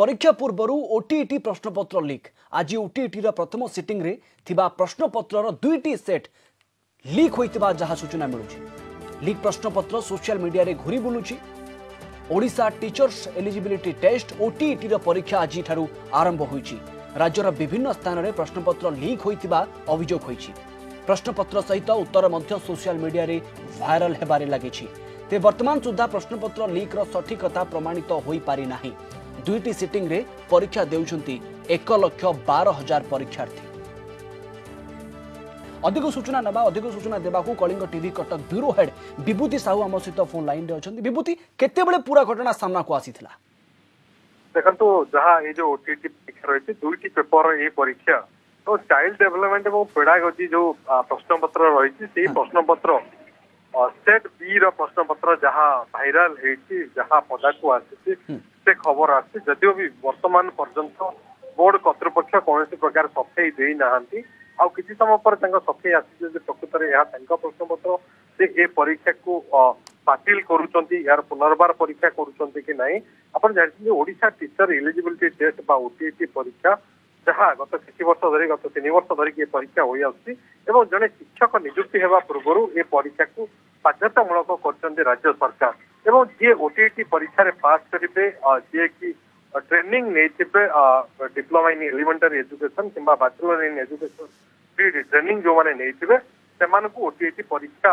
ପରୀକ୍ଷା ପୂର୍ବରୁ ଓଟିଇଟି ପ୍ରଶ୍ନପତ୍ର ଲିକ୍ ଆଜି ଓଟିଇଟିର ପ୍ରଥମ ସିଟିଂରେ ଥିବା ପ୍ରଶ୍ନପତ୍ରର ଦୁଇଟି ସେଟ୍ লিক হয়েছে যা সূচনা মিলুছি লিক প্রশ্নপত্র সোশিয়াল মিডিয়ায় ঘুরি বুলুছি ওড়শা টিচর্স এলিজিবিলিটি টেস্ট ওটিইটির পরীক্ষা আজিঠার আরম্ভ হয়েছে রাজ্যর বিভিন্ন স্থানের প্রশ্নপত্র লিক হয়ে অভিযোগ হয়েছে প্রশ্নপত্র সহিত উত্তর মধ্য সোশিয়াল মিডিয়ায় ভাইরাল হবার লাগিছে তে বর্তমান সুদ্ধা প্রশ্নপত্র লিক্র সঠিকতা প্রমাণিত হয়ে পারি না दुईट सिटिंग रे परीक्षा दे एक लक्ष बार हजार परीक्षार्थी अधिक सूचना ना अधिक सूचना देवा Kalinga TV Cuttack bureau head Bibhuti Sahu आम सहित फोन लाइन रे अच्छा विभूति केते पूरा घटना सामना को आसी देखो जहाँ ये जो परीक्षा रही दुईट पेपर ये परीक्षा तो चाइल्ड डेभलपमेंट और पेड़ागजी जो प्रश्न पत्र रही प्रश्न ସେଟ୍ ବିର ପ୍ରଶ୍ନପତ୍ର ଯାହା ଭାଇରାଲ ହେଇଛି ଯାହା ପଦାକୁ ଆସିଛି ସେ ଖବର ଆସିଛି ଯଦିଓ ବି ବର୍ତ୍ତମାନ ପର୍ଯ୍ୟନ୍ତ ବୋର୍ଡ କର୍ତ୍ତୃପକ୍ଷ କୌଣସି ପ୍ରକାର ସଫେଇ ଦେଇ ନାହାନ୍ତି ଆଉ କିଛି ସମୟ ପରେ ତାଙ୍କ ସଫେଇ ଆସିଛି ଯେ ପ୍ରକୃତରେ ଏହା ତାଙ୍କ ପ୍ରଶ୍ନପତ୍ର ସେ ଏ ପରୀକ୍ଷାକୁ ବାତିଲ କରୁଛନ୍ତି ଏହାର ପୁନର୍ବାର ପରୀକ୍ଷା କରୁଛନ୍ତି କି ନାହିଁ ଆପଣ ଜାଣିଛନ୍ତି ଓଡ଼ିଶା ଟିଚର ଏଲିଜିବିଲିଟି ଟେଷ୍ଟ ବା ଓଟିଇଟି ପରୀକ୍ଷା ଯାହା ଗତ କିଛି ବର୍ଷ ଧରି ଗତ ତିନି ବର୍ଷ ଧରିକି ଏ ପରୀକ୍ଷା ହୋଇଆସୁଛି ଏବଂ ଜଣେ ଶିକ୍ଷକ ନିଯୁକ୍ତି ହେବା ପୂର୍ବରୁ ଏ ପରୀକ୍ଷାକୁ ବାଧ୍ୟତାମୂଳକ କରୁଛନ୍ତି ରାଜ୍ୟ ସରକାର ଏବଂ ଯିଏ ଓଟିଇଟି ପରୀକ୍ଷାରେ ପାସ୍ କରିବେ ଯିଏକି ଟ୍ରେନିଂ ନେଇଥିବେ ଡିପ୍ଲୋମା ଇନ୍ ଏଲିମେଣ୍ଟାରୀ ଏଜୁକେସନ୍ କିମ୍ବା bachelor in education field training ଯେଉଁମାନେ ନେଇଥିବେ ସେମାନଙ୍କୁ ଓଟିଇଟି ପରୀକ୍ଷା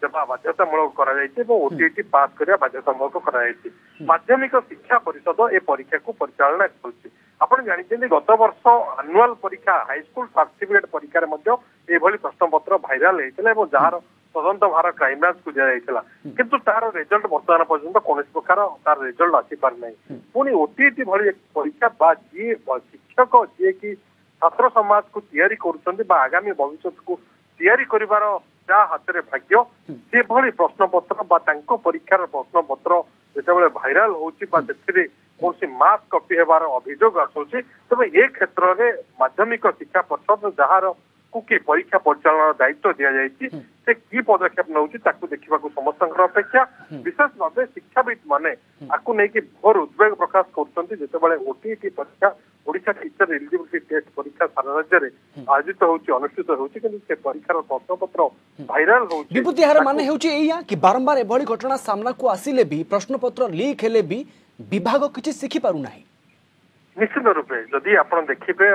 ଦେବା ବାଧ୍ୟତାମୂଳକ କରାଯାଇଛି ଏବଂ ଓଟିଇଟି ପାସ୍ କରିବା ବାଧ୍ୟତାମୂଳକ କରାଯାଇଛି ମାଧ୍ୟମିକ ଶିକ୍ଷା ପରିଷଦ ଏ ପରୀକ୍ଷାକୁ ପରିଚାଳନା କରୁଛି आपण जान्छ गत वर्ष आनु परीक्षा स्कूल सर्टिफिकेट परीक्षा प्रश्नपत्र भइराल हैला तद भ्राइम ब्रान्चको दिइला कि तार रेजल्ट बर्तमान पर्यंत कौस प्रकार तार रेजल्ट छात्र समाज भीक्षा तयारी छ समु आगामी भविष्यको तिरि हातले भाग्य त्यश्नपत्र परीक्षा प्रश्नपत्र होउछि बा त्यो कौन मार्क कपी हेबार अभोग आसू तेरे ये क्षेत्र में माध्यमिक शिक्षा पर्षद जार कि परीक्षा परिचा दायित्व दि जाएगी से कि पदक्षेप नौ देखा समस्त अपेक्षा हम्म। विशेष भाव शिक्षाविद मैंने हम्म। आपको नहीं भोर उद्वेग प्रकाश करते परीक्षा ओडा टीचर इलिजिबिलिटी टेस्ट परीक्षा सारा राज्य में हम्म। आयोजित होनुषित प्रश्न पत्र भाइराल होती मान हूँ कि बारंबार एभली घटना सामना को आसिले भी प्रश्नपत्र लिक हेले भी ବିଭାଗ କିଛି ଶିଖିପାରୁନାହିଁ ନିଶ୍ଚିତ ରୂପେ ଯଦି ଆପଣ ଦେଖିବେ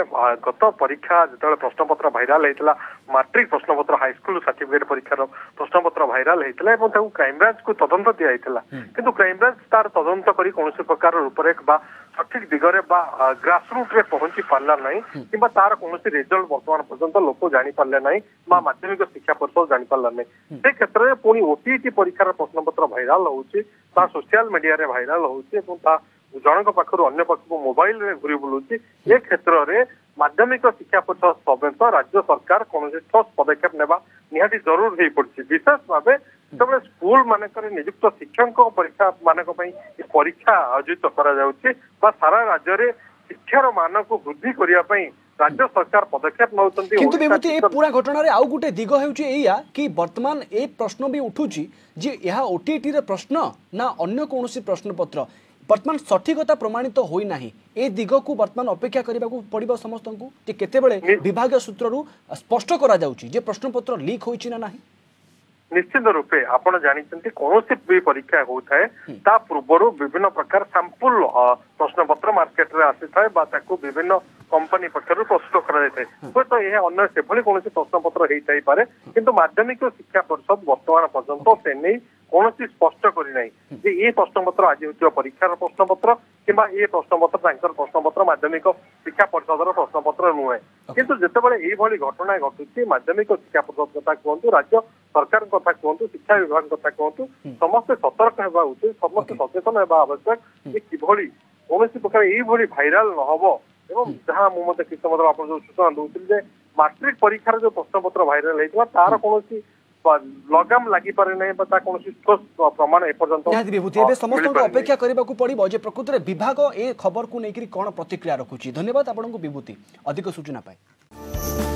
ଗତ ପରୀକ୍ଷା ଯେତେବେଳେ ପ୍ରଶ୍ନପତ୍ର ଭାଇରାଲ ହେଇଥିଲା ମାଟ୍ରିକ ପ୍ରଶ୍ନପତ୍ର ହାଇସ୍କୁଲ ସାର୍ଟିଫିକେଟ୍ ପରୀକ୍ଷାର ପ୍ରଶ୍ନପତ୍ର ଭାଇରାଲ ହେଇଥିଲା ଏବଂ ତାକୁ କ୍ରାଇମବ୍ରାଞ୍ଚକୁ ତଦନ୍ତ ଦିଆହେଇଥିଲା କିନ୍ତୁ କ୍ରାଇମବ୍ରାଞ୍ଚ ତାର ତଦନ୍ତ କରି କୌଣସି ପ୍ରକାର ରୂପରେଖ ବା ସଠିକ ଦିଗରେ ବା ଗ୍ରାସରୁଟ୍ରେ ପହଞ୍ଚି ପାରିଲା ନାହିଁ କିମ୍ବା ତାର କୌଣସି ରେଜଲ୍ଟ ବର୍ତ୍ତମାନ ପର୍ଯ୍ୟନ୍ତ ଲୋକ ଜାଣିପାରିଲେ ନାହିଁ ବା ମାଧ୍ୟମିକ ଶିକ୍ଷା ପରିଷଦ ଜାଣିପାରିଲା ନାହିଁ ସେ କ୍ଷେତ୍ରରେ ପୁଣି ଓଟିଇଟି ପରୀକ୍ଷାର ପ୍ରଶ୍ନପତ୍ର ଭାଇରାଲ ହେଉଛି ତା ସୋସିଆଲ ମିଡିଆରେ ଭାଇରାଲ ହେଉଛି ଏବଂ ତା ଜଣଙ୍କ ପାଖରୁ ଅନ୍ୟ ପାଖକୁ ମୋବାଇଲରେ ଘୁରି ବୁଲୁଛି ଏ କ୍ଷେତ୍ରରେ ମାଧ୍ୟମିକ ଶିକ୍ଷା ପରିଷଦ ସମେତ ରାଜ୍ୟ ସରକାର କୌଣସି ଠୋସ୍ ପଦକ୍ଷେପ ନେବା ନିହାତି ଜରୁର ହେଇପଡିଛି ବିଶେଷ ଭାବେ ଯେତେବେଳେ ସ୍କୁଲ ମାନଙ୍କରେ ନିଯୁକ୍ତ ଶିକ୍ଷକଙ୍କ ପରୀକ୍ଷା ମାନଙ୍କ ପାଇଁ ପରୀକ୍ଷା ଆୟୋଜିତ କରାଯାଉଛି ବା ସାରା ରାଜ୍ୟରେ ଶିକ୍ଷାର ମାନକୁ ବୃଦ୍ଧି କରିବା ପାଇଁ ରାଜ୍ୟ ସରକାର ପଦକ୍ଷେପ ନେଉଛନ୍ତି କିନ୍ତୁ ବିଭୂତି ଏ ପୁରା ଘଟଣାରେ ଆଉ ଗୋଟେ ଦିଗ ହେଉଛି ଏଇଆ କି ବର୍ତ୍ତମାନ ଏ ପ୍ରଶ୍ନ ବି ଉଠୁଛି ଯେ ଏହା ଓଟିଇଟିର ପ୍ରଶ୍ନ ନା ଅନ୍ୟ କୌଣସି ପ୍ରଶ୍ନପତ୍ର বর্তমান সঠিকতা প্রমাণিত হয়ে না এ দিগকু বর্তমান অপেক্ষা করা পড়ব সমস্ত যে কেতবে বিভাগীয় সূত্রর স্পষ্ট করা যাচ্ছে যে প্রশ্নপত্র লিক হয়েছে না না নিশ্চিত রূপে আপনার জাঁচান কৌশি বি পরীক্ষা হোথায় তা পূর্বর বিভিন্ন প্রকার স্যাম্পল প্রশ্নপত্র মার্কেটে আসি থাকে বা তাকে বিভিন্ন কোম্পানি পক্ষর প্রস্তুত করা যাই হয়ত এ অন্য সেভাবে কোণী প্রশ্নপত্র হয়ে থাইপরে কিন্তু মাধ্যমিক শিক্ষা পরিষদ বর্তমান পর্যন্ত সে নেই কোণী স্পষ্ট করে নাই ଯେ ଏ ପ୍ରଶ୍ନପତ୍ର ଆଜି ହେଉଥିବା ପରୀକ୍ଷାର ପ୍ରଶ୍ନପତ୍ର କିମ୍ବା ଏ ପ୍ରଶ୍ନପତ୍ର ତାଙ୍କର ପ୍ରଶ୍ନପତ୍ର ମାଧ୍ୟମିକ ଶିକ୍ଷା ପରିଷଦର ପ୍ରଶ୍ନପତ୍ର ନୁହେଁ କିନ୍ତୁ ଯେତେବେଳେ ଏଇଭଳି ଘଟଣା ଘଟୁଛି ମାଧ୍ୟମିକ ଶିକ୍ଷା ପରିଷଦ କଥା କୁହନ୍ତୁ ରାଜ୍ୟ ସରକାରଙ୍କ କଥା କୁହନ୍ତୁ ଶିକ୍ଷା ବିଭାଗ କଥା କୁହନ୍ତୁ ସମସ୍ତେ ସତର୍କ ହେବା ଉଚିତ ସମସ୍ତେ ସଚେତନ ହେବା ଆବଶ୍ୟକ ଯେ କିଭଳି କୌଣସି ପ୍ରକାର ଏଇଭଳି ଭାଇରାଲ ନହବ ଏବଂ ଯାହା ମୁଁ ମଧ୍ୟ ଖ୍ରୀଷ୍ଟମନ୍ତ୍ର ଆପଣ ଯୋଉ ସୂଚନା ଦଉଥିଲି ଯେ ମାଟ୍ରିକ ପରୀକ୍ଷାର ଯୋଉ ପ୍ରଶ୍ନପତ୍ର ଭାଇରାଲ ହେଇଥିଲା ତାର କୌଣସି ଲଗାମ ଲାଗିପାରେ ନାହିଁ ବା ତା କୌଣସି ଠୋସ୍ ପ୍ରମାଣ ଏପର୍ଯ୍ୟନ୍ତ ବିଭୂତି ଏବେ ସମସ୍ତଙ୍କୁ ଅପେକ୍ଷା କରିବାକୁ ପଡିବ ଯେ ପ୍ରକୃତରେ ବିଭାଗ ଏ ଖବରକୁ ନେଇକରି କ'ଣ ପ୍ରତିକ୍ରିୟା ରଖୁଛି ଧନ୍ୟବାଦ ଆପଣଙ୍କୁ ବିଭୂତି ଅଧିକ ସୂଚନା ପାଇଁ